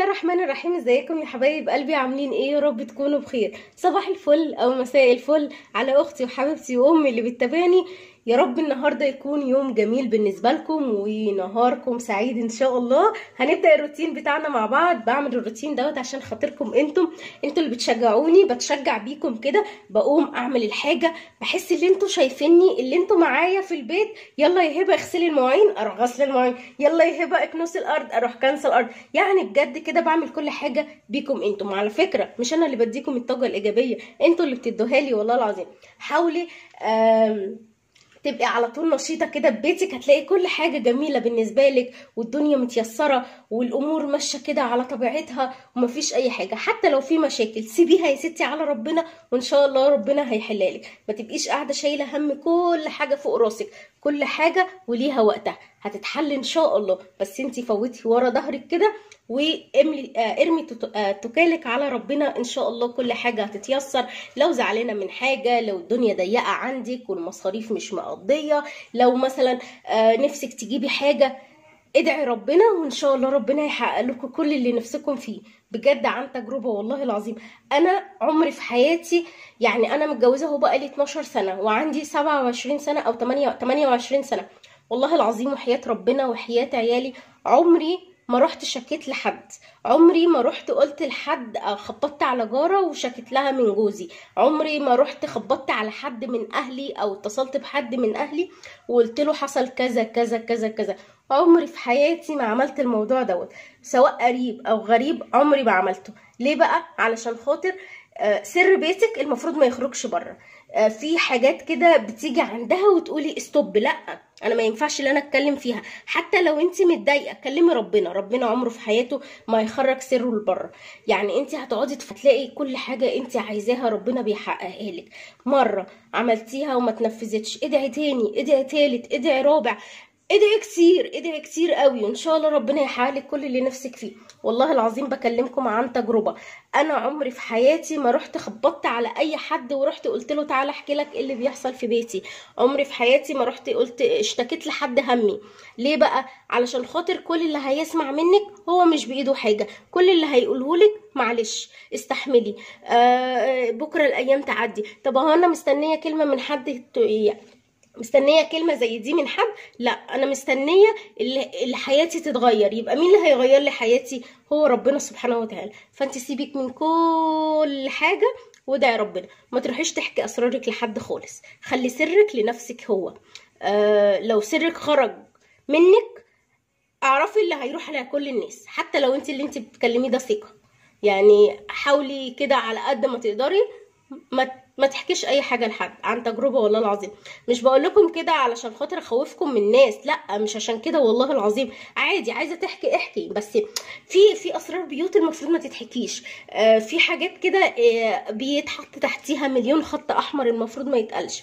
الله الرحمن الرحيم ازيكم يا حبايب قلبي؟ عاملين إيه؟ يا رب تكونوا بخير. صباح الفل أو مساء الفل على أختي وحبيبتي وأمي اللي بتتابعني. يا رب النهارده يكون يوم جميل بالنسبة لكم ونهاركم سعيد إن شاء الله. هنبدأ الروتين بتاعنا مع بعض. بعمل الروتين دوت عشان خاطركم أنتم أنتوا اللي بتشجعوني بتشجع بيكم كده. بقوم أعمل الحاجة. بحس ان أنتوا شايفيني اللي أنتوا معايا في البيت. يلا يا هبة اغسلي المواعين. أروح غسل المواعين. يلا يا هبة اكنسي الأرض. أروح كنس الأرض. يعني بجد كده بعمل كل حاجة بيكم أنتم. على فكرة مش أنا اللي بديكم الطاقة الإيجابية أنتوا اللي بتدوها لي والله العظيم. حاولي آم تبقي على طول نشيطة كده ببيتك هتلاقي كل حاجة جميلة بالنسبة لك والدنيا متيسرة والأمور ماشية كده على طبيعتها ومفيش أي حاجة. حتى لو في مشاكل سيبيها يا ستي على ربنا وإن شاء الله ربنا هيحلها لك. ما تبقيش قاعدة شايلة هم كل حاجة فوق راسك. كل حاجة وليها وقتها. هتتحل إن شاء الله. بس انتي فوتي ورا ظهرك كده وارمي آه ارمي آه تكالك على ربنا. إن شاء الله كل حاجة هتتيسر. لو زعلانة من حاجة لو الدنيا ضيقة عندك والمصاريف مش مقضيه لو مثلا آه نفسك تجيبي حاجة ادعي ربنا وإن شاء الله ربنا يحقق لكم كل اللي نفسكم فيه. بجد عن تجربة والله العظيم. أنا عمري في حياتي يعني أنا متجوزة اهو بقالي 12 سنة وعندي 27 سنة أو 8 28 سنة. والله العظيم وحياة ربنا وحياة عيالي عمري ما رحت شكيت لحد. عمري ما رحت قلت لحد أو خبطت على جارة وشكيت لها من جوزي. عمري ما رحت خبطت على حد من أهلي أو اتصلت بحد من أهلي وقلت له حصل كذا كذا كذا كذا. عمري في حياتي ما عملت الموضوع دوت. سواء قريب أو غريب عمري ما عملته. ليه بقى؟ علشان خاطر آه، سر بيتك المفروض ما يخرجش بره. آه، في حاجات كده بتيجي عندها وتقولي استوب لا أنا ما ينفعش ان أنا اتكلم فيها. حتى لو انت متضايقة كلمي ربنا. ربنا عمره في حياته ما يخرج سره لبره. يعني انت هتقعدي تلاقي كل حاجة انت عايزاها ربنا بيحققها لك. مرة عملتيها وما تنفذتش. ادعي تاني. ادعي تالت. ادعي رابع. ادعي كتير. ادعي كتير قوي. وان شاء الله ربنا يحقق لك كل اللي نفسك فيه. والله العظيم بكلمكم عن تجربة. أنا عمري في حياتي ما رحت خبطت على أي حد ورحت قلت له تعالى أحكي لك إيه اللي بيحصل في بيتي. عمري في حياتي ما رحت قلت اشتكيت لحد همي. ليه بقى؟ علشان خاطر كل اللي هيسمع منك هو مش بإيده حاجة. كل اللي هيقوله لك معلش استحملي. آه بكرة الأيام تعدي. طب هو أنا مستنية كلمة من حد مستنية كلمة زي دي من حد؟ لا أنا مستنية اللي حياتي تتغير. يبقى مين اللي هيغير لي حياتي؟ هو ربنا سبحانه وتعالى. فأنت سيبك من كل حاجة وادعي ربنا. ما تروحيش تحكي أسرارك لحد خالص. خلي سرك لنفسك هو. آه لو سرك خرج منك اعرفي اللي هيروح على كل الناس. حتى لو انت اللي انت بتتكلميه ده ثقة. يعني حاولي كده على قد ما تقدري ما ما تحكيش أي حاجة لحد عن تجربة والله العظيم. مش بقول لكم كده علشان خاطر أخوفكم من الناس لأ مش عشان كده والله العظيم. عادي عايزة تحكي احكي. بس في في أسرار بيوت المفروض ما تتحكيش. آه، في حاجات كده آه، بيتحط تحتيها مليون خط أحمر المفروض ما يتقالش.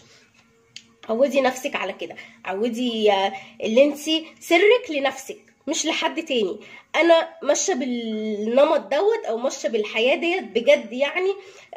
عودي نفسك على كده. عودي آه، اللي انت سرك لنفسك. مش لحد تاني. أنا ماشية بالنمط دوت أو ماشية بالحياة ديت بجد يعني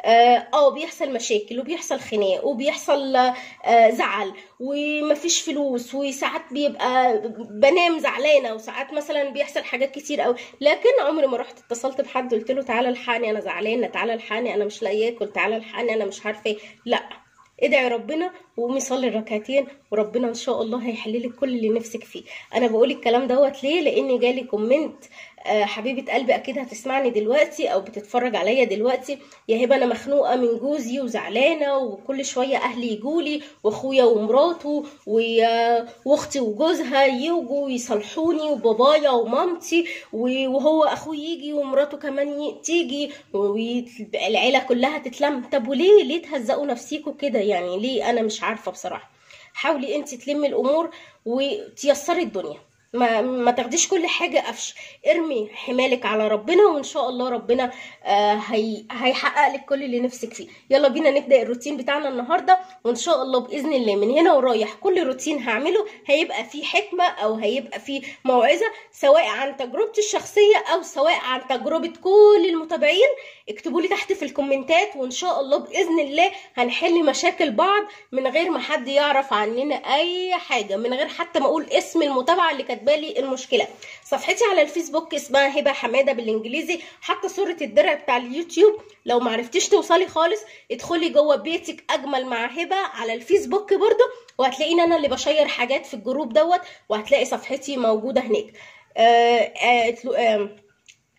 آه آه، بيحصل مشاكل وبيحصل خناق وبيحصل آه زعل ومفيش فلوس وساعات بيبقى بنام زعلانة وساعات مثلا بيحصل حاجات كتير قوي لكن عمري ما رحت اتصلت بحد قلت له تعالى الحقني أنا زعلانة تعالى الحقني أنا مش لاقيه اكل تعالى الحقني أنا مش عارفة إيه. لأ. ادعي ربنا وقومي صلي الركعتين وربنا إن شاء الله هيحل لك كل اللي نفسك فيه. أنا بقول الكلام دوت ليه؟ لأن جالي كومنت حبيبة قلبي أكيد هتسمعني دلوقتي أو بتتفرج عليا دلوقتي. يا هبة أنا مخنوقة من جوزي وزعلانة وكل شوية أهلي يجولي وأخويا ومراته و- وأختي وجوزها يجوا يصالحوني وبابايا ومامتي وهو أخوي يجي ومراته كمان تيجي والعيلة كلها تتلم. طب وليه ليه تهزقوا نفسيكوا كده؟ يعني ليه؟ أنا مش عارفة بصراحة. حاولي انت تلمي الأمور وتيسري الدنيا. ما ما تاخديش كل حاجة قفش. ارمي حمالك على ربنا وإن شاء الله ربنا آه هي هيحقق لك كل اللي نفسك فيه. يلا بينا نبدأ الروتين بتاعنا النهارده وإن شاء الله بإذن الله من هنا ورايح كل روتين هعمله هيبقى فيه حكمة أو هيبقى فيه موعظة سواء عن تجربتي الشخصية أو سواء عن تجربة كل المتابعين. اكتبوا لي تحت في الكومنتات وإن شاء الله بإذن الله هنحل مشاكل بعض من غير ما حد يعرف عننا أي حاجة من غير حتى ما أقول اسم المتابعة اللي كانت كاتبالي المشكلة. صفحتي على الفيسبوك اسمها هبة حمادة بالإنجليزي. حاطه صورة الدرع بتاع اليوتيوب. لو معرفتيش توصلي خالص ادخلي جوه بيتك أجمل مع هبة على الفيسبوك برضو وهتلاقيني أنا اللي بشير حاجات في الجروب دوت وهتلاقي صفحتي موجودة هناك. آه آه آه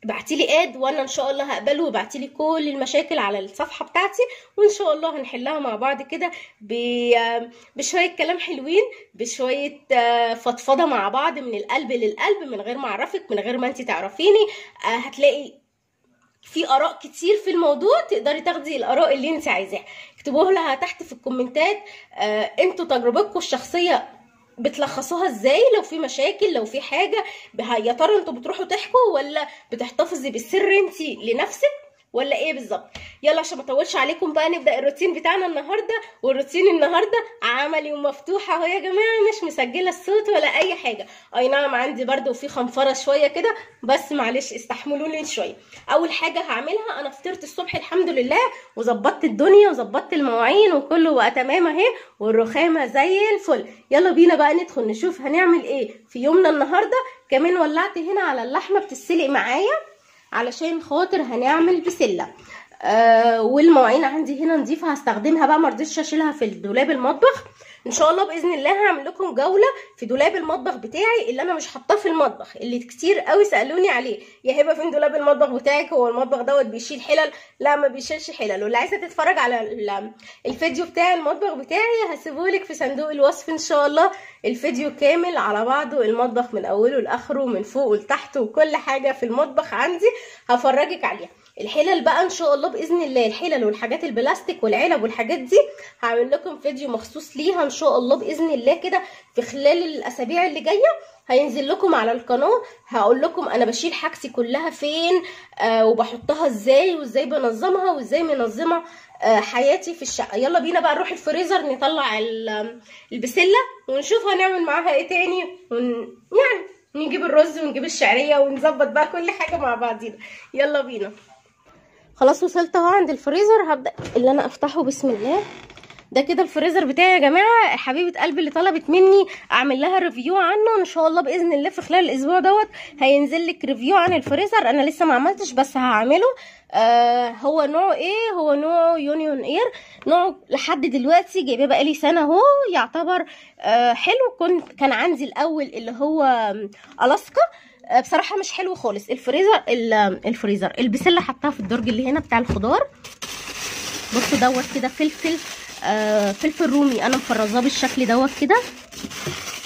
بعتي لي اد وأنا ان شاء الله هقبله وبعتي لي كل المشاكل على الصفحة بتاعتي وان شاء الله هنحلها مع بعض كده بشوية كلام حلوين بشوية فضفضة مع بعض من القلب للقلب من غير ما أعرفك من غير ما انت تعرفيني. هتلاقي في آراء كتير في الموضوع تقدري تاخدي الآراء اللي انت عايزاها. اكتبوها لها تحت في الكومنتات. أنتوا تجربتكم الشخصية بتلخصوها إزاي؟ لو في مشاكل لو في حاجة يا ترى أنتوا بتروحوا تحكوا ولا بتحتفظي بالسر انت لنفسك؟ ولا إيه بالظبط؟ يلا عشان ما اطولش عليكم بقى نبدأ الروتين بتاعنا النهارده. والروتين النهارده عملي ومفتوحه اهو يا جماعة مش مسجلة الصوت ولا اي حاجة. اي نعم عندي برده في خنفرة شوية كده بس معلش استحملوني شوية. أول حاجة هعملها أنا فطرت الصبح الحمد لله وظبطت الدنيا وظبطت المواعين وكله بقى تمام اهي والرخامة زي الفل. يلا بينا بقى ندخل نشوف هنعمل إيه في يومنا النهارده. كمان ولعت هنا على اللحمة بتتسلق معايا. علشان خاطر هنعمل بسلة. آه والمواعين عندي هنا نضيفة هستخدمها بقى مرضتش أشيلها في الدولاب المطبخ. إن شاء الله بإذن الله هعمل لكم جولة في دولاب المطبخ بتاعي اللي أنا مش حاطاه في المطبخ اللي كتير قوي سألوني عليه. يا هبة فين دولاب المطبخ بتاعك؟ هو المطبخ دوت بيشيل حلل؟ لا ما بيشيلش حلل. واللي عايزة تتفرج على الفيديو بتاع المطبخ بتاعي هسيبهولك في صندوق الوصف إن شاء الله. الفيديو كامل على بعضه المطبخ من أوله لآخره من فوق لتحت وكل حاجة في المطبخ عندي هفرجك عليها. الحلل بقى إن شاء الله بإذن الله الحلل والحاجات البلاستيك والعلب والحاجات دي هعمل لكم فيديو مخصوص ليها إن شاء الله بإذن الله كده في خلال الأسابيع اللي جاية. هينزل لكم على القناة هقول لكم أنا بشيل حاجتي كلها فين آه وبحطها إزاي وإزاي بنظمها وإزاي منظمة آه حياتي في الشقة. يلا بينا بقى نروح الفريزر نطلع البسلة ونشوف هنعمل معاها إيه تاني ون... يعني نجيب الرز ونجيب الشعرية ونظبط بقى كل حاجة مع بعضينا. يلا بينا. خلاص وصلت اهو عند الفريزر هبدأ اللي أنا أفتحه. بسم الله. ده كده الفريزر بتاعي يا جماعة. حبيبة قلبي اللي طلبت مني أعمل لها review عنه. إن شاء الله بإذن الله في خلال الأسبوع دوت هينزل لك review عن الفريزر. أنا لسه ما عملتش بس هعمله. آه هو نوعه إيه؟ هو نوعه Unionaire نوعه لحد دلوقتي جايباه بقالي سنة أهو. يعتبر آه حلو. كنت كان عندي الأول اللي هو Alaska بصراحة مش حلو خالص. الفريزر الفريزر البسلة حطها في الدرج اللي هنا بتاع الخضار. بصوا دوت كده فلفل آه فلفل رومي أنا مفرزاه بالشكل دوت كده.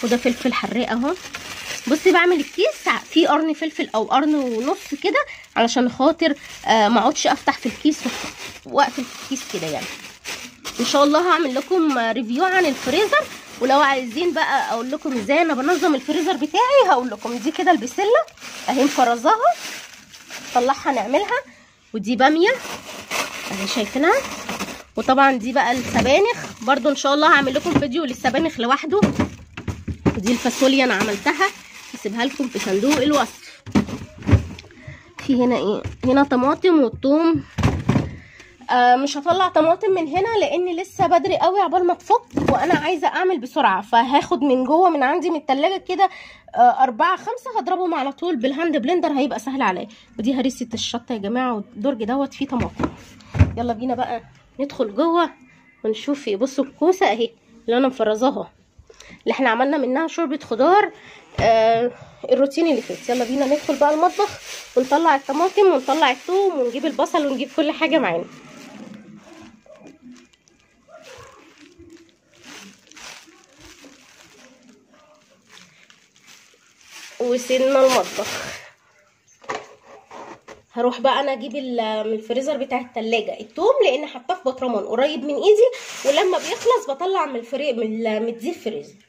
وده فلفل حراق أهو. بصي بعمل الكيس في قرن فلفل أو قرن ونص كده علشان خاطر آه ما أقعدش أفتح في الكيس واقفل في الكيس كده يعني. إن شاء الله هعمل لكم review عن الفريزر. ولو عايزين بقى أقول لكم إزاي أنا بنظم الفريزر بتاعي هقول لكم دي كده البسلة اهي مفرزاها طلعها نعملها ودي بامية اهي شايفينها وطبعا دي بقى السبانخ برضو ان شاء الله هعمل لكم فيديو للسبانخ لوحده ودي الفاصوليا أنا عملتها هسيبها لكم في صندوق الوصف. في هنا إيه؟ هنا طماطم والثوم. آه مش هطلع طماطم من هنا لأن لسه بدري قوي عبال ما تفك وأنا عايزة أعمل بسرعة. فهاخد من جوه من عندي من التلاجة كده آه أربعة خمسة هضربهم على طول بال hand blender هيبقى سهل عليا. ودي هريسه الشطة يا جماعة والدرج دوت فيه طماطم. يلا بينا بقى ندخل جوه ونشوف إيه. بصوا الكوسة أهي اللي أنا مفرزاها. اللي إحنا عملنا منها شوربة خضار آه الروتين اللي فات. يلا بينا ندخل بقى المطبخ ونطلع الطماطم ونطلع الثوم ونجيب البصل ونجيب كل حاجة معانا. وسيبنا المطبخ. هروح بقى أنا أجيب من الفريزر بتاع التلاجة. التوم لأن حاطاه في بطرمان. قريب من إيدي ولما بيخلص بطلع من الفري من ال deep freezer.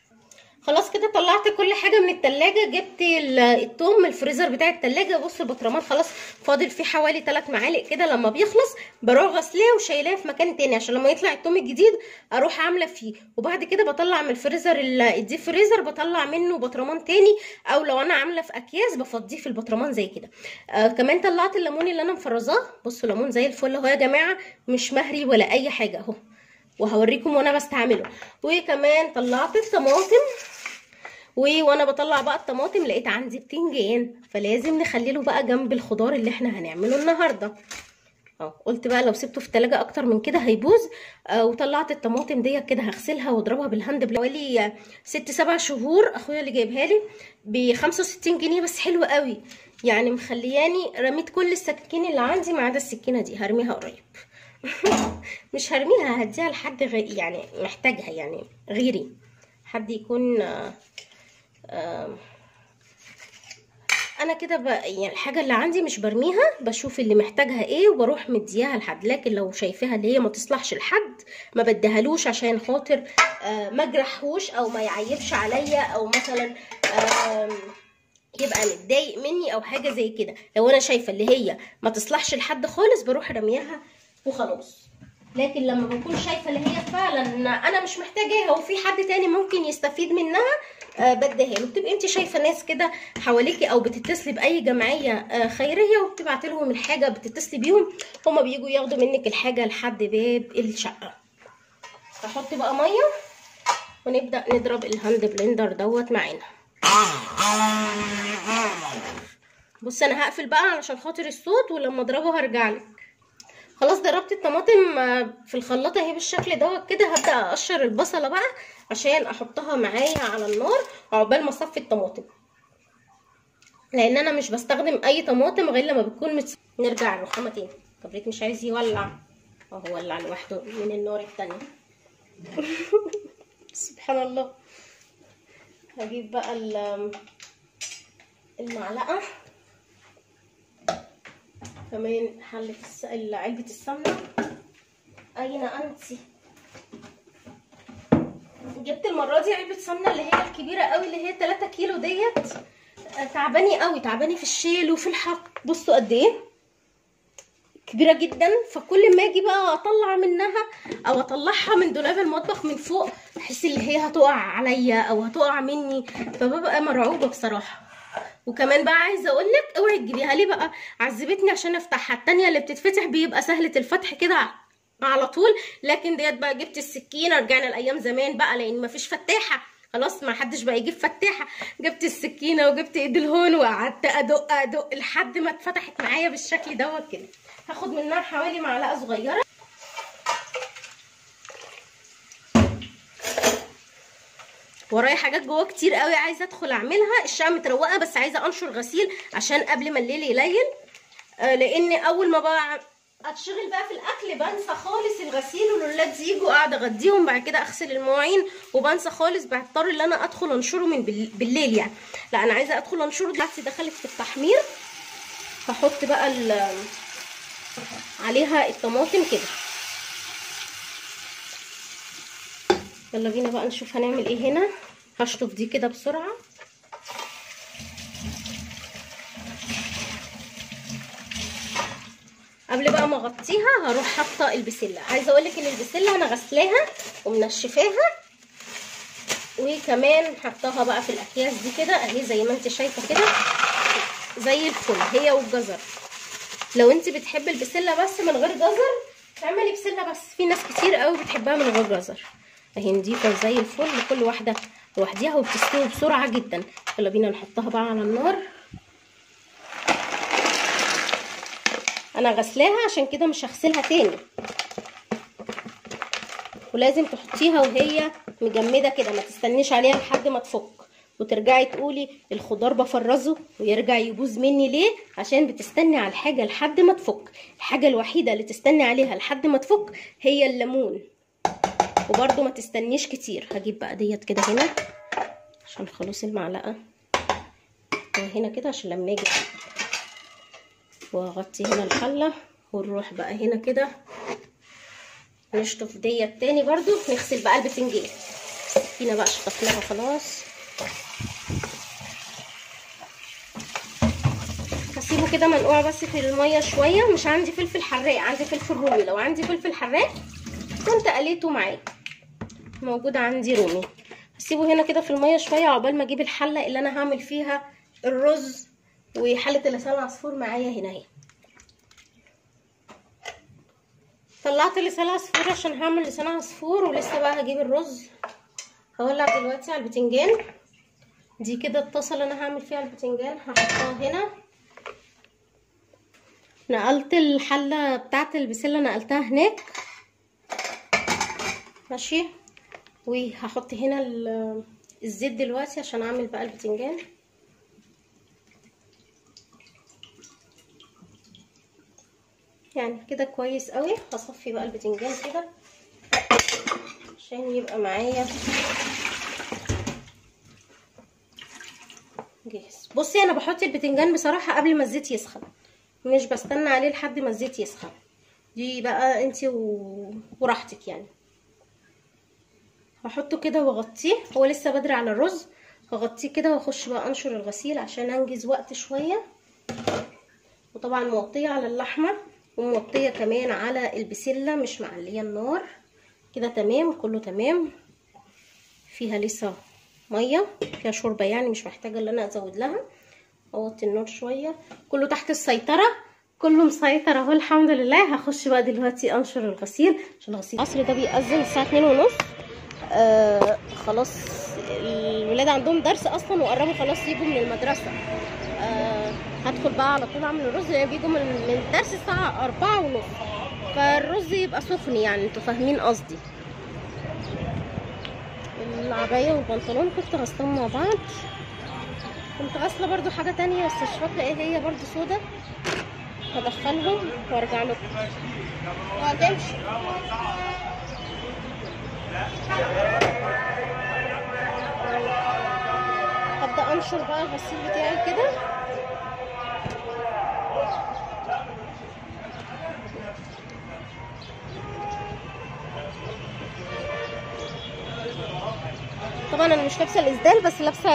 خلاص كده طلعت كل حاجة من التلاجة جبت التوم من الفريزر بتاع التلاجة بص البطرمان خلاص فاضل فيه حوالي 3 معالق كده لما بيخلص بروح غسلاه وشايلاه في مكان تاني عشان لما يطلع التوم الجديد أروح عامله فيه. وبعد كده بطلع من الفريزر ال deep freezer بطلع منه بطرمان تاني أو لو أنا عاملة في أكياس بفضيه في البطرمان زي كده. آه كمان طلعت الليمون اللي أنا مفرزاه. بصوا ليمون زي الفل أهو يا جماعة مش مهري ولا أي حاجة أهو وهوريكم وأنا بستعمله. وكمان طلعت الطماطم. وأنا بطلع بقى الطماطم لقيت عندي بتنجان فلازم نخلله بقى جنب الخضار اللي إحنا هنعمله النهارده. آه قلت بقى لو سبته في التلاجة أكتر من كده هيبوظ. آه وطلعت الطماطم ديت كده هغسلها واضربها بال hand blender حوالي ست سبع شهور أخويا اللي جايبها لي ب 65 جنيه بس حلوة قوي. يعني مخلياني رميت كل السكاكين اللي عندي ما عدا السكينة دي. هرميها قريب. مش هرميها هديها لحد غير يعني محتاجها يعني غيري. حد يكون آه أنا كده. يعني الحاجة اللي عندي مش برميها بشوف اللي محتاجها إيه وبروح مدياها لحد لكن لو شايفاها اللي هي ما تصلحش لحد ما بديهالوش عشان خاطر آه ما اجرحوش أو ما يعيبش عليا أو مثلا يبقى متضايق مني أو حاجة زي كده لو أنا شايفة اللي هي ما تصلحش لحد خالص بروح رميها وخلاص لكن لما بكون شايفة اللي هي فعلا أنا مش محتاجاها وفي حد تاني ممكن يستفيد منها آه بديها له. بتبقي انت شايفة ناس كده حواليكي أو بتتصلي بأي جمعية آه خيرية وبتبعت لهم الحاجة بتتصلي بيهم هما بيجوا ياخدوا منك الحاجة لحد باب الشقة. هحط بقى مية ونبدأ نضرب ال hand blender دوت معانا. بص أنا هقفل بقى علشان خاطر الصوت ولما أضربه هرجع لك. خلاص ضربت الطماطم آه، في الخلاط اهي بالشكل دوت. كده هبدأ أقشر البصلة بقى عشان أحطها معايا على النار عقبال ما أصفي الطماطم. لأن أنا مش بستخدم أي طماطم غير لما بتكون متس... نرجع الرخامه تاني. كبريت مش عايز يولع. أهو ولع لوحده من النار التانية. سبحان الله. هجيب بقى ال- المعلقة. كمان حلة الس... علبة السمنة؟ أين أنت؟ جبت المرة دي علبة سمنة اللي هي الكبيرة قوي اللي هي 3 كيلو ديت. آه، تعباني قوي تعباني في الشيل وفي الحط بصوا قد إيه؟ كبيرة جدا. فكل ما أجي بقى أطلع منها أو أطلعها من دولاب المطبخ من فوق احس اللي هي هتقع عليا أو هتقع مني. فببقى مرعوبة بصراحة. وكمان بقى عايزة أقول لك اوعي تجيبيها لي بقى عذبتني عشان أفتحها. التانية اللي بتتفتح بيبقى سهلة الفتح كده على طول. لكن ديت بقى جبت السكينة رجعنا لأيام زمان بقى لأن مفيش فتاحة. خلاص ما حدش بقى يجيب فتاحة. جبت السكينة وجبت إيد الهون وقعدت أدق أدق لحد ما اتفتحت معايا بالشكل دوت كده. هاخد منها حوالي معلقة صغيرة. ورايا حاجات جوه كتير قوي عايزة أدخل أعملها. الشقه متروقة بس عايزة أنشر غسيل عشان قبل ما الليل يليل آه لأن أول ما بقى أتشغل بقى في الأكل بنسى خالص الغسيل والولاد يجوا قاعدة أغديهم. بعد كده أغسل المواعين وبنسى خالص. بضطر إن أنا أدخل أنشره من بال- بالليل يعني. لا أنا عايزة أدخل أنشره. دلوقتي دخلت في التحمير. هحط بقى عليها الطماطم كده. يلا بينا بقى نشوف هنعمل إيه هنا. هشطف دي كده بسرعة. قبل بقى ما اغطيها هروح حاطة البسلة. عايزة أقول لك ان البسلة أنا غسلاها ومنشفاها. وكمان حطاها بقى في الأكياس دي كده اهي زي ما انت شايفة كده زي الفل. هي والجزر. لو انت بتحبي البسلة بس من غير جزر تعملي بسلة بس. في ناس كتير قوي بتحبها من غير جزر. اهي نضيفه زي الفل كل واحدة لوحديها وبتستوي بسرعة جدا. يلا بينا نحطها بقى على النار. أنا غسلاها عشان كده مش هغسلها تاني. ولازم تحطيها وهي مجمدة كده ما تستنيش عليها لحد ما تفك. وترجعي تقولي الخضار بفرزه ويرجع يبوظ مني ليه؟ عشان بتستني على الحاجة لحد ما تفك. الحاجة الوحيدة اللي تستني عليها لحد ما تفك هي الليمون. وبرده ما تستنيش كتير. هجيب بقى ديت كده هنا عشان خلاص المعلقة وهنا كده عشان لما أجي واغطي هنا الحلة ونروح بقى هنا كده نشطف ديت تاني برضو نغسل بقى البتنجان هنا بقى شطفناها خلاص. هسيبه كده منقوع بس في المية شوية. مش عندي فلفل حراق عندي فلفل رومي. لو عندي فلفل حراق كنت قليته معاه موجود عندي رومي. هسيبه هنا كده في المية شوية عقبال ما أجيب الحلة اللي أنا هعمل فيها الرز وحلة لسان العصفور معايا هنا أهي. طلعت لسان عصفور عشان هعمل لسان عصفور ولسه بقى هجيب الرز. هولع دلوقتي على البتنجان. دي كده الطاسة اللي أنا هعمل فيها البتنجان. هحطها هنا. نقلت الحلة بتاعة البسلة نقلتها هناك. ماشي. وهحط هنا الزيت دلوقتي عشان أعمل بقى البتنجان. يعني كده كويس قوي. هصفي بقى البتنجان كده عشان يبقى معايا جاهز. بصي أنا بحط البتنجان بصراحة قبل ما الزيت يسخن. مش بستنى عليه لحد ما الزيت يسخن. دي بقى أنتي و... وراحتك يعني. هحطه كده واغطيه. هو لسه بدري على الرز. هغطيه كده واخش بقى انشر الغسيل عشان انجز وقت شوية. وطبعا موطية على اللحمة وموطية كمان على البسلة مش معلية النار. كده تمام كله تمام. فيها لسه مية فيها شوربة يعني مش محتاجة إن أنا أزود لها. أوطي النار شوية. كله تحت السيطرة. كله مسيطر أهو الحمد لله. هخش بقى دلوقتي أنشر الغسيل عشان الغسيل العصر ده بيأذن الساعة اتنين ونص. آه خلاص الولاد عندهم درس أصلا وقربوا خلاص يجوا من المدرسة. آه هدخل بقى على طول أعمل الرز بيجوا من من الدرس الساعة أربعة ونص. فالرز يبقى سخن يعني أنتوا فاهمين قصدي. العباية والبنطلون كنت غسلهم مع بعض. كنت غاسلة برضو حاجة تانية بس مش فاكرة إيه هي برضو سودا هدخلهم وأرجع لكم. وهتمشي. هبدا أنشر بقى الغسيل بتاعي كده. طبعا أنا مش لابسة الإسدال بس لابسة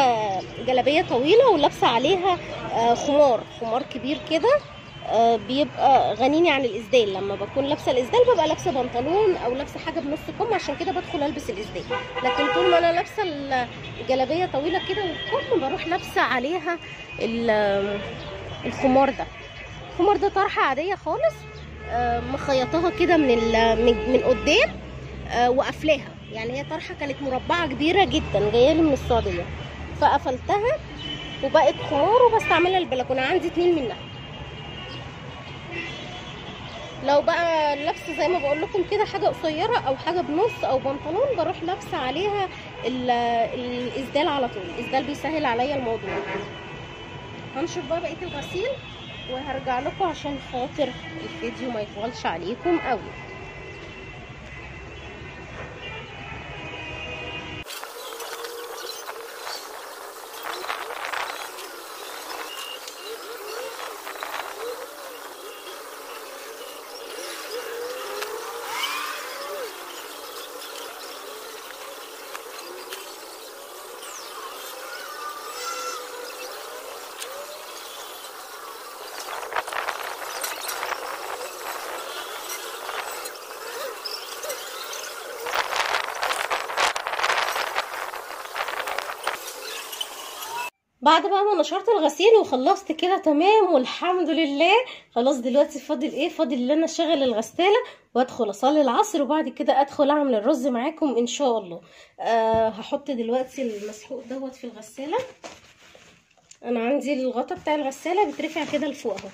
جلابية طويلة ولابسة عليها خمار خمار كبير كده. بيبقى غنيني عن الإسدال. لما بكون لابسة الإسدال ببقى لابسة بنطلون أو لابسة حاجة بنص كم عشان كده بدخل ألبس الإسدال. لكن طول ما أنا لابسة الجلابية طويلة كده والكم بروح لابسة عليها الخمار ده. الخمار ده طرحة عادية خالص مخيطاها كده من من قدام وقافلاها. يعني هي طرحة كانت مربعة كبيرة جدا جاية لي من السعودية. فقفلتها وبقت خمار وبستعملها البلكونه عندي اتنين منها. لو بقى لابسه زي ما بقول لكم كده حاجة قصيرة أو حاجة بنص أو بنطلون بروح لابسة عليها الإسدال على طول. الإسدال بيسهل عليا الموضوع. هنشر بقى بقية الغسيل وهرجع لكم عشان خاطر الفيديو ما يطولش عليكم قوي بعد بقى ما نشرت الغسيل وخلصت كده تمام والحمد لله خلاص دلوقتي فاضل إيه؟ فاضل إن أنا أشغل الغسالة وأدخل أصلي العصر وبعد كده أدخل أعمل الرز معاكم إن شاء الله. أه هحط دلوقتي المسحوق دوت في الغسالة. أنا عندي الغطا بتاع الغسالة بيترفع كده لفوق أهو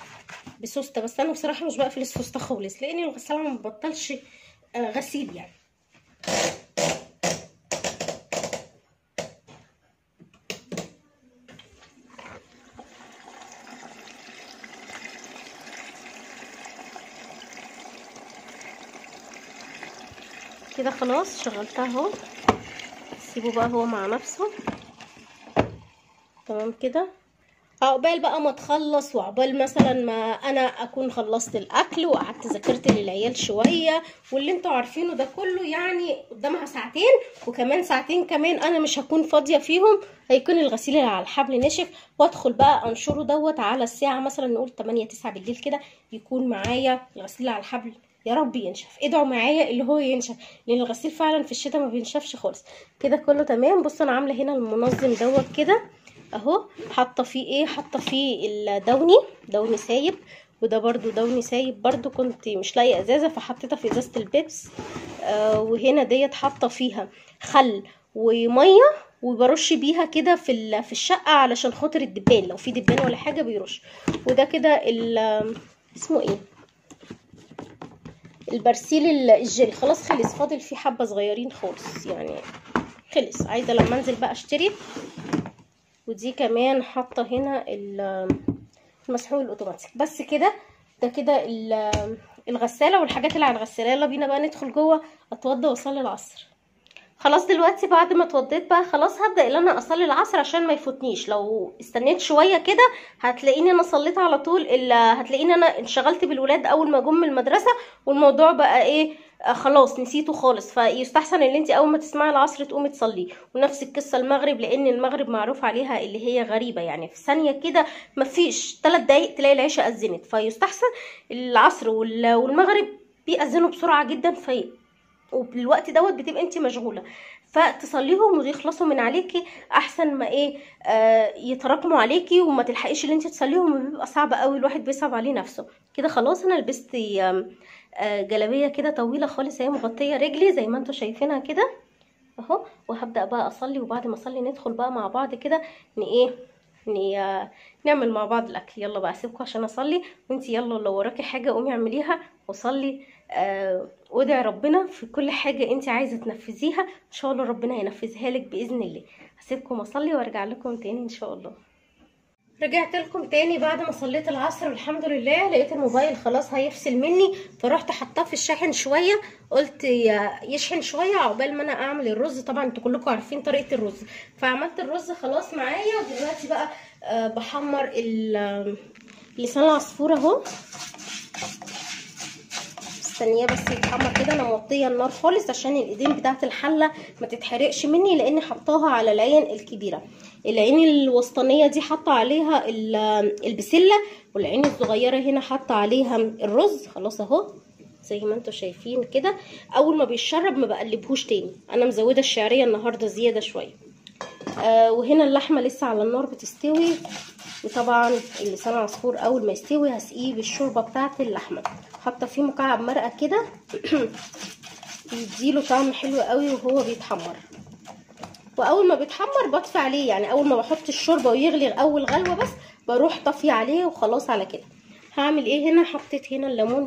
بسوستة بس أنا بصراحة مش بقفل السوستة خالص لأن الغسالة ما بتبطلش آه غسيل يعني. كده خلاص شغلتها اهو. سيبه بقى هو مع نفسه. تمام كده؟ عقبال بقى ما تخلص وعقبال مثلا ما أنا أكون خلصت الأكل وقعدت ذاكرت للعيال شوية واللي أنتوا عارفينه ده كله يعني قدامها ساعتين وكمان ساعتين كمان أنا مش هكون فاضية فيهم هيكون الغسيل على الحبل نشف وأدخل بقى أنشره دوت على الساعة مثلا نقول 8 9 بالليل كده يكون معايا الغسيل على الحبل. يا رب ينشف. ادعوا معايا اللي هو ينشف لأن الغسيل فعلا في الشتاء ما بينشفش خالص. كده كله تمام. بصوا أنا عاملة هنا المنظم دوت كده أهو. حاطة فيه إيه؟ حاطة فيه ال Downy Downy سايب. وده برضو Downy سايب. برضو كنت مش لاقية إزازة فحطيتها في إزازة البيبسي. آه وهنا ديت حاطة فيها خل ومية وبرش بيها كده في في الشقة علشان خاطر الدبان. لو في دبان ولا حاجة بيرش. وده كده اسمه إيه؟ البرسيل ال- الجل خلاص خلص. فاضل فيه حبة صغيرين خالص يعني خلص. عايزة لما أنزل بقى أشتري. ودي كمان حاطة هنا ال- المسحوق الأوتوماتيك. بس كده ده كده ال- الغسالة والحاجات اللي على الغساله يلا بينا بقى ندخل جوه. أتوضى وأصلي العصر. خلاص دلوقتي بعد ما اتوضيت بقى خلاص هبدأ ان أنا أصلي العصر عشان ما يفوتنيش. لو استنيت شوية كده هتلاقيني أنا صليت على طول ال- هتلاقيني أنا انشغلت بالولاد أول ما جم من المدرسة والموضوع بقى إيه آه خلاص نسيته خالص. فيستحسن إن انت أول ما تسمعي العصر تقومي تصلي. ونفس القصة المغرب لأن المغرب معروف عليها اللي هي غريبة. يعني في ثانية كده مفيش ثلاث دقايق تلاقي العشاء أذنت. فيستحسن العصر وال- والمغرب بيأذنوا بسرعة جدا. في وبالوقت دوت بتبقى انت مشغولة. فتصليهم ويخلصوا من عليكي أحسن ما إيه آه يتراكموا عليكي وما تلحقيش اللي انت تصليهم بيبقى صعب قوي الواحد بيصعب عليه نفسه. كده خلاص أنا لبست آه جلابية كده طويلة خالص هي مغطية رجلي زي ما أنتم شايفينها كده أهو. وهبدأ بقى أصلي وبعد ما أصلي ندخل بقى مع بعض كده ان إيه ن- آه، نعمل مع بعض الأكل. يلا بقى اسيبكم عشان أصلي وانتي يلا لو وراكي حاجة قومي اعمليها وصلي. آه وادعي ربنا في كل حاجة انت عايزة تنفذيها. إن شاء الله ربنا هينفذها لك بإذن الله. هسيبكم أصلي وأرجع لكم تاني إن شاء الله. رجعت لكم تاني بعد ما صليت العصر والحمد لله لقيت الموبايل خلاص هيفصل مني فرحت حطاه في الشاحن شوية قلت يشحن شوية عقبال ما أنا أعمل الرز. طبعا أنتوا كلكم عارفين طريقة الرز. فعملت الرز خلاص معايا ودلوقتي بقى آه، بحمر لسان العصفور أهو. مستنياه بس يتحمر كده أنا موطيه النار خالص عشان الإيدين بتاعة الحلة ما تتحرقش مني لأن حطاها على العين الكبيرة. العين الوسطانية دي حاطة عليها ال- البسلة والعين الصغيرة هنا حاطة عليها الرز خلاص اهو زي ما أنتم شايفين كده. أول ما بيتشرب ما بقلبهوش تاني أنا مزودة الشعرية النهارده زيادة شوية. آه وهنا اللحمة لسه على النار بتستوي وطبعا اللسان العصفور أول ما يستوي هسقيه بالشوربة بتاعة اللحمة. حاطة فيه مكعب مرقة كده بيديله طعم حلو قوي وهو بيتحمر. وأول ما بيتحمر بطفي عليه يعني أول ما بحط الشوربة ويغلي اول غلوة بس بروح طفي عليه وخلاص على كده. هعمل إيه هنا؟ حطيت هنا الليمون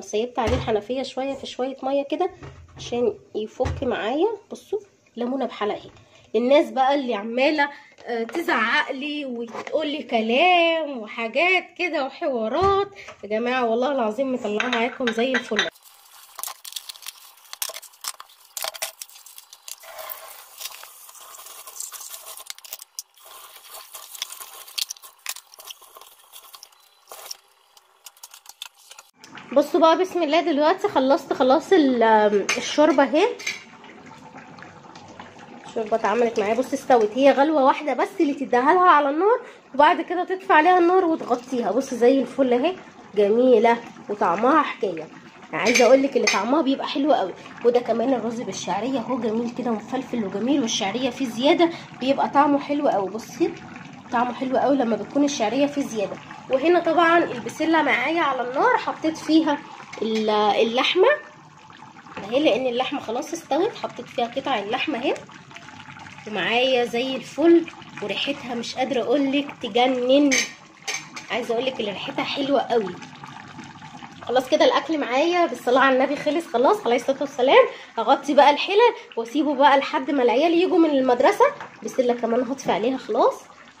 سيبت عليه الحنفية شوية في شوية مية كده عشان يفك معايا. بصوا ليمونة بحلقه الناس بقى اللي عمالة آه، تزعق لي وتقول لي كلام وحاجات كده وحوارات. يا جماعة والله العظيم مطلعة معاكم زي الفل. بقى بسم الله دلوقتي خلصت خلاص ال- الشوربة اهي. الشوربة اتعملت معايا. بص استوت. هي غلوة واحدة بس اللي تديها لها على النار وبعد كده تطفي عليها النار وتغطيها. بص زي الفل اهي. جميلة. وطعمها حكاية. عايزة أقول لك اللي طعمها بيبقى حلو قوي. وده كمان الرز بالشعرية. اهو جميل كده ومفلفل وجميل والشعرية فيه زيادة بيبقى طعمه حلو قوي. بصي. طعمه حلو قوي لما بتكون الشعرية فيه زيادة. وهنا طبعا البسلة معايا على النار حطيت فيها ال- اللحمة. اهي لأن اللحمة خلاص استوت حطيت فيها قطع اللحمة أهي. ومعايا زي الفل وريحتها مش قادرة أقول لك تجنن. عايزة أقول لك اللي ريحتها حلوة قوي. خلاص كده الأكل معايا بالصلاة على النبي خلص خلاص عليه الصلاة والسلام. هغطي بقى الحلل وأسيبه بقى لحد ما العيال يجوا من المدرسة. بسلة كمان هطفي عليها خلاص.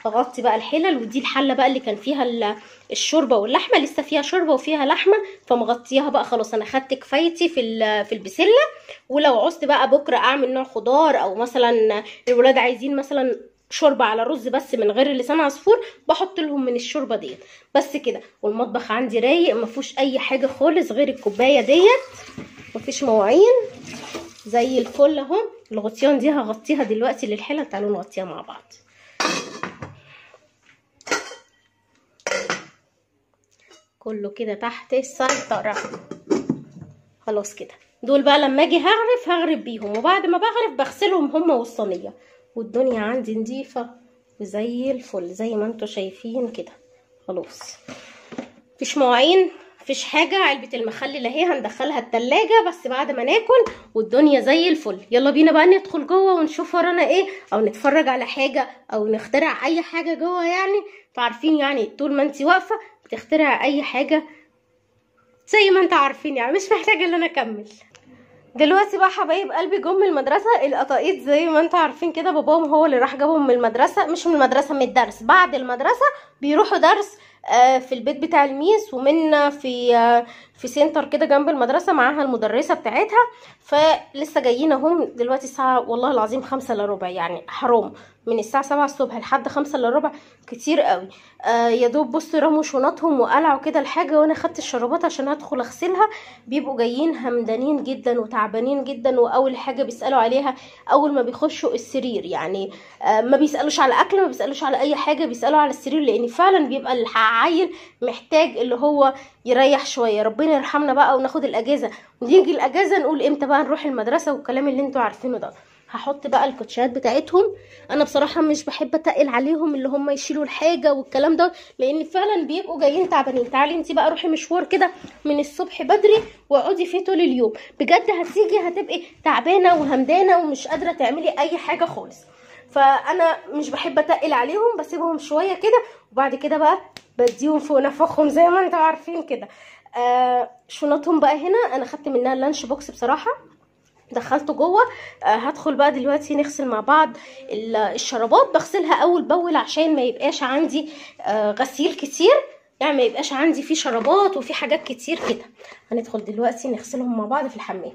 هغطي بقى الحلل ودي الحلة بقى اللي كان فيها ال- الشوربة واللحمة لسه فيها شوربة وفيها لحمة فمغطياها بقى خلاص. أنا خدت كفايتي في في البسلة ولو عوزت بقى بكرة أعمل نوع خضار أو مثلا الولاد عايزين مثلا شوربة على رز بس من غير لسان عصفور بحط لهم من الشوربة ديت. بس كده والمطبخ عندي رايق ما فيهوش أي حاجة خالص غير الكوباية ديت. مفيش مواعين زي الفل أهو. الغطيان دي هغطيها دلوقتي للحلة تعالوا نغطيها مع بعض. كله كده تحت السيطرة. خلاص كده. دول بقى لما أجي هغرف هغرف بيهم. وبعد ما بغرف بغسلهم هما والصينية. والدنيا عندي نضيفه وزي الفل زي ما أنتوا شايفين كده. خلاص. مفيش مواعين؟ مفيش حاجة علبة المخلل اهي هندخلها التلاجة بس بعد ما ناكل والدنيا زي الفل. يلا بينا بقى ندخل جوه ونشوف ورانا إيه أو نتفرج على حاجة أو نخترع اي حاجة جوه يعني. فعارفين يعني طول ما انت واقفة بتخترع اي حاجة زي ما انت عارفين يعني مش محتاجة ان أنا اكمل. دلوقتي بقى حبايب قلبي جم من المدرسة القطاقيط زي ما أنتوا عارفين كده باباهم هو اللي راح جابهم من المدرسة مش من المدرسة من الدرس. بعد المدرسة بيروحوا درس في البيت بتاع ال Miss ومنا في آه، في center كده جنب المدرسة معاها المدرسة بتاعتها. فلسه جايين اهم دلوقتي الساعة والله العظيم خمسة الا ربع يعني حرام. من الساعة سبعة الصبح لحد خمسة إلا ربع. كتير قوي. آه يا دوب بصوا رموا شنطهم وقلعوا كده الحاجة وأنا خدت الشرابات عشان هدخل أغسلها. بيبقوا جايين همدانين جدا وتعبانين جدا وأول حاجة بيسألوا عليها أول ما بيخشوا السرير. يعني آه ما بيسألوش على اكل ما بيسألوش على أي حاجة بيسألوا على السرير لأن فعلا بيبقى العيل محتاج اللي هو يريح شوية. ربنا يرحمنا بقى وناخد الأجازة. ونيجي الأجازة نقول إمتى بقى نروح المدرسة والكلام اللي أنتوا عارفينه ده. هحط بقى الكوتشات بتاعتهم. أنا بصراحة مش بحب أتقل عليهم اللي هم يشيلوا الحاجة والكلام ده لأن فعلا بيبقوا جايين تعبانين. تعالي انت بقى روحي مشوار كده من الصبح بدري واقعدي فيه طول اليوم. بجد هتيجي هتبقي تعبانة وهمدانة ومش قادرة تعملي أي حاجة خالص. فأنا مش بحب أتقل عليهم بسيبهم شوية كده وبعد كده بقى بديهم فوق نفخهم زي ما أنتوا عارفين كده. آه شنطهم بقى هنا. أنا خدت منها اللانش بوكس بصراحة. دخلته جوه آه هدخل بقى دلوقتي نغسل مع بعض ال- الشرابات. بغسلها أول بأول عشان ما يبقاش عندي آه غسيل كتير. يعني ما يبقاش عندي فيه شرابات وفي حاجات كتير كده. هندخل دلوقتي نغسلهم مع بعض في الحمام.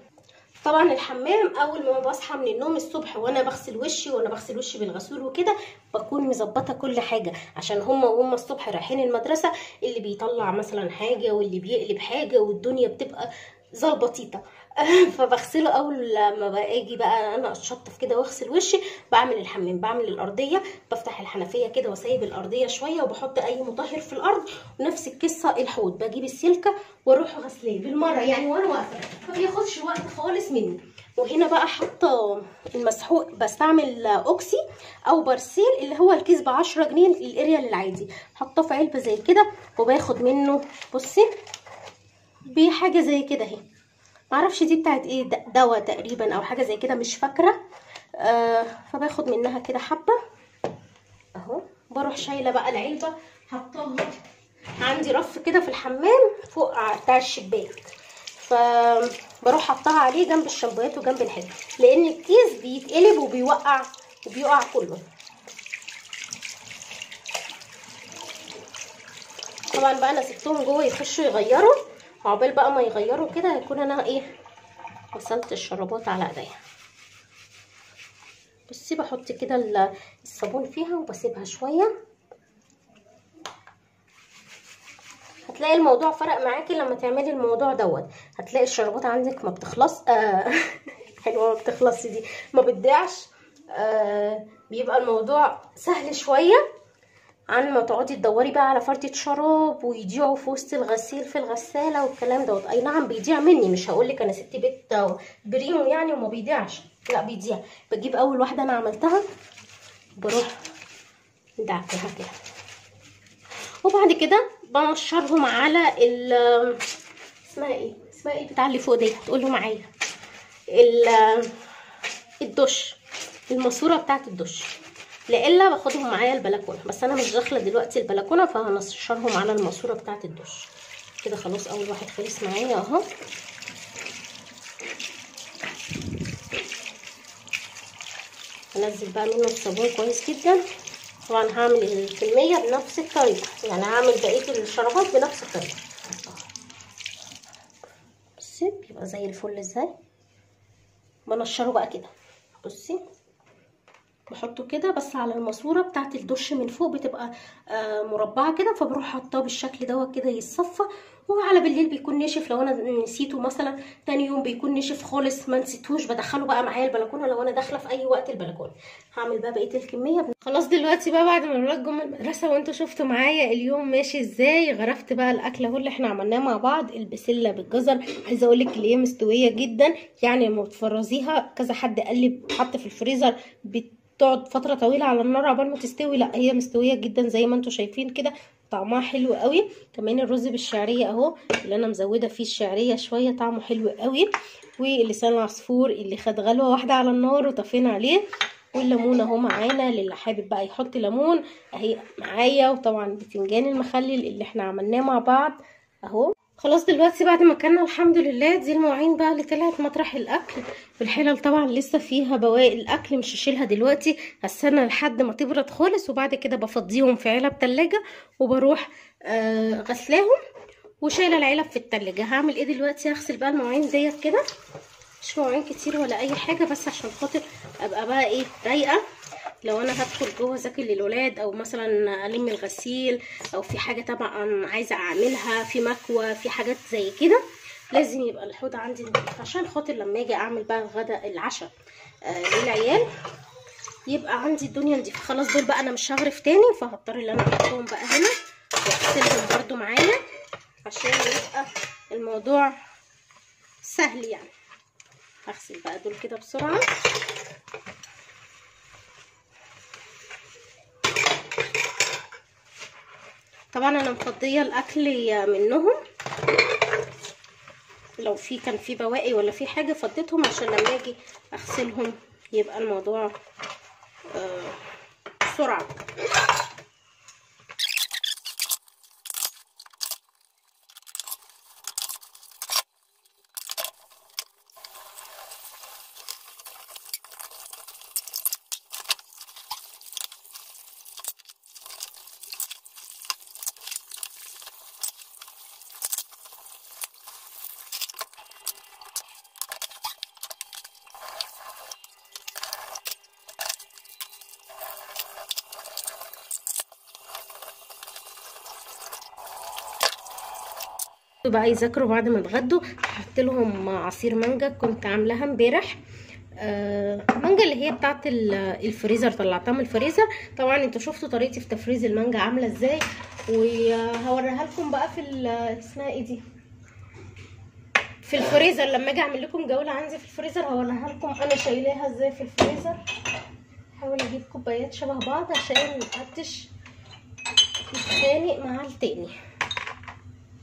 طبعا الحمام أول ما بصحى من النوم الصبح وأنا بغسل وشي وأنا بغسل وشي بالغسول وكده بكون مظبطة كل حاجة. عشان هما وهم الصبح رايحين المدرسة اللي بيطلع مثلا حاجة واللي بيقلب حاجة والدنيا بتبقى ظلبطيطه فبغسله أول ما باجي بقى أنا أتشطف كده وأغسل وشي بعمل الحمام بعمل الأرضية بفتح الحنفية كده وأسيب الأرضية شوية وبحط أي مطهر في الأرض ونفس القصة الحوض. بجيب السلكة وأروح غسلاه بالمرة يعني وأنا واقفة ما بياخدش وقت خالص مني. وهنا بقى حاطة المسحوق بستعمل Oxi أو Persil اللي هو الكيس ب 10 جنيه ال Ariel العادي. حاطاه في علبة زي كده وباخد منه بصي بحاجة زي كده أهي. معرفش دي بتاعت إيه دواء تقريبا أو حاجة زي كده مش فاكرة. آه فباخد منها كده حبة. أهو بروح شايلة بقى العلبة حطاها عندي رف كده في الحمام فوق بتاع الشباك. فبروح حطها عليه جنب الشامبوهات وجنب الحاجة لأن الكيس بيتقلب وبيوقع وبيقع كله. طبعا بقى أنا سبتهم جوه يخشوا يغيروا. وعقبال بقى ما يغيروا كده هيكون أنا إيه غسلت الشرابات على إيديا. بصي بحط كده ال- الصابون فيها وبسيبها شوية. هتلاقي الموضوع فرق معاكي لما تعملي الموضوع دوت. هتلاقي الشربات عندك ما بتخلص آه حلوة ما بتخلص دي. ما بتضيعش آه بيبقى الموضوع سهل شوية. عن ما تقعدي تدوري بقى على فردة شراب ويضيعوا في وسط الغسيل في الغسالة والكلام دوت. أي نعم بيضيع مني. مش هقولك أنا ست بيت بريمو يعني وما بيضيعش. لا بيضيع. بجيب أول واحدة أنا عملتها بروح دعكها كده. وبعد كده بنشرهم على ال اسمها إيه؟ اسمها إيه؟ بتاع اللي فوق دي. تقولوا معايا ال- الدش الماسورة بتاعت الدش. لا باخدهم معايا البلكونة. بس أنا مش داخلة دلوقتي البلكونة فهنشرهم على الماسورة بتاعت الدش كده خلاص أول واحد خلص معايا أهو. هنزل بقى منه الصابون كويس جدا. طبعا هعمل الكمية بنفس الطريقة. يعني هعمل بقية الشرابات بنفس الطريقة. بصي بيبقى زي الفل إزاي. بنشره بقى كده. بصي. بحطه كده بس على الماسورة بتاعت الدش من فوق بتبقى آه مربعة كده فبروح حاطاه بالشكل دوت كده يتصفى. وعلى بالليل بيكون نشف لو أنا نسيته مثلا تاني يوم بيكون نشف خالص ما نسيتوش بدخله بقى معايا البلكونة لو أنا داخلة في أي وقت البلكونة. هعمل بقى بقية الكمية. خلاص دلوقتي بقى بعد ما الولاد جم المدرسة وانتوا شفتوا معايا اليوم ماشي إزاي غرفت بقى الأكل أهو اللي إحنا عملناه مع بعض البسلة بالجزر. عايزة أقول لك اللي هي مستوية جدا يعني لما بتفرزيها كذا حد قال لي بتحط في الفريزر بت تقعد فترة طويلة على النار عقبال ما تستوي. لا هي مستوية جدا زي ما أنتوا شايفين كده. طعمها حلو قوي. كمان الرز بالشعرية اهو اللي أنا مزودة فيه الشعرية شوية طعمه حلو قوي. واللسان العصفور اللي خد غلوة واحدة على النار وطفينا عليه. والليمون اهو معانا. للي حابب بقى يحط ليمون اهي معايا. وطبعا البتنجان المخلل اللي إحنا عملناه مع بعض اهو. خلاص دلوقتي بعد ما كنا الحمد لله دي المواعين بقى اللي طلعت مطرح الأكل. والحلل طبعا لسه فيها بواقي الأكل مش هشيلها دلوقتي هستنى لحد ما تبرد خالص وبعد كده بفضيهم في علب تلاجة وبروح آه غسلاهم وشايلة العلب في التلاجة. هعمل إيه دلوقتي؟ هغسل بقى المواعين ديت كده. مش مواعين كتير ولا أي حاجة بس عشان خاطر أبقى بقى إيه رايقة. لو أنا هدخل جوه أذاكر للولاد أو مثلا ألم الغسيل أو في حاجة طبعا عايزة أعملها في مكوى في حاجات زي كده لازم يبقى الحوض عندي عشان خاطر لما أجي أعمل بقى الغدا العشاء آه للعيال يبقى عندي الدنيا نضيفه خلاص دول بقى أنا مش هغرف تاني فهضطر إن أنا أحطهم بقى هنا وأغسلهم برده معايا عشان يبقى الموضوع سهل يعني. هغسل بقى دول كده بسرعة. طبعا أنا مفضية الأكل منهم. لو في كان في بواقي ولا في حاجة فضيتهم عشان لما أجي أغسلهم يبقى الموضوع آه بقى يذاكروا بعد ما اتغدوا هحط لهم عصير مانجا كنت عاملاها امبارح. آه مانجا اللي هي بتاعه الفريزر طلعتها من الفريزر. طبعا أنتوا شفتوا طريقتي في تفريز المانجا عاملة إزاي. وهوريها لكم بقى في اسمها إيه دي؟ في الفريزر. لما أجي اعمل لكم جولة عندي في الفريزر هوريها لكم أنا شايلاها إزاي في الفريزر. هحاول أجيب كوبايات شبه بعض عشان محدش يتخانق مع التاني.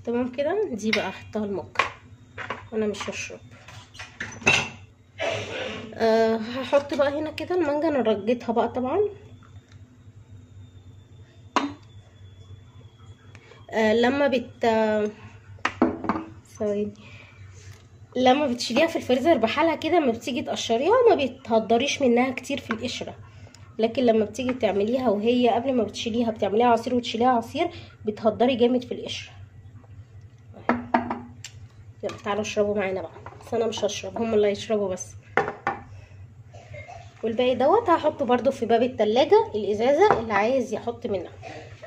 تمام كده؟ دي بقى احطها المج وأنا مش هشرب. أه هحط بقى هنا كده المانجا أنا رجيتها بقى طبعا. أه لما بت ثواني. لما بتشيليها في الفريزر بحالها كده لما بتيجي تقشريها ما بتهدريش منها كتير في القشرة. لكن لما بتيجي تعمليها وهي قبل ما بتشيليها بتعمليها عصير وتشيليها عصير بتهدري جامد في القشرة. يلا تعالوا اشربوا معانا بقى بس أنا مش هشرب هم اللي هيشربوا بس. والباقي دوت هحطه برده في باب التلاجة الإزازة اللي عايز يحط منها.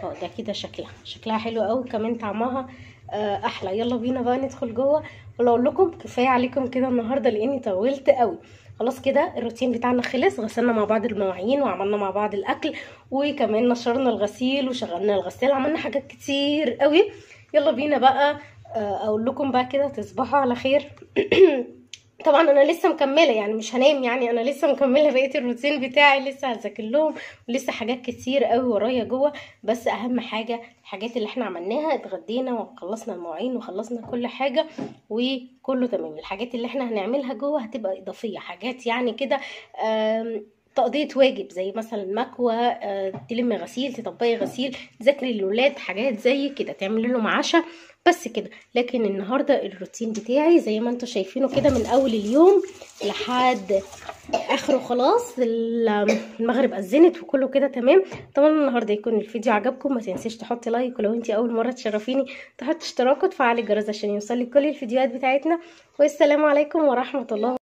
اهو ده كده شكلها شكلها حلو قوي كمان طعمها أحلى. يلا بينا بقى ندخل جوه. ولا أقول لكم كفاية عليكم كده النهارده لأني طولت قوي. خلاص كده الروتين بتاعنا خلص غسلنا مع بعض المواعين وعملنا مع بعض الأكل وكمان نشرنا الغسيل وشغلنا الغسال عملنا حاجات كتير قوي. يلا بينا بقى أقول لكم بقى كده تصبحوا على خير. طبعا أنا لسه مكملة يعني مش هنام يعني أنا لسه مكملة بقية الروتين بتاعي لسه هذاكر لهم ولسه حاجات كتير قوي ورايا جوه. بس أهم حاجة الحاجات اللي إحنا عملناها اتغدينا وخلصنا المواعين وخلصنا كل حاجة وكله تمام. الحاجات اللي إحنا هنعملها جوه هتبقى إضافية حاجات يعني كده تقضية واجب زي مثلا مكوى أه تلمي غسيل تطبقي غسيل تذاكري للولاد حاجات زي كده تعملي لهم عشاء بس كده. لكن النهارده الروتين بتاعي زي ما أنتم شايفينه كده من أول اليوم لحد آخره خلاص المغرب أذنت وكله كده تمام. طبعا النهارده يكون الفيديو عجبكم. ما تنسيش تحطي لايك ولو انت أول مرة تشرفيني تحطي اشتراك وتفعلي الجرس عشان يوصلك كل الفيديوهات بتاعتنا. والسلام عليكم ورحمة الله.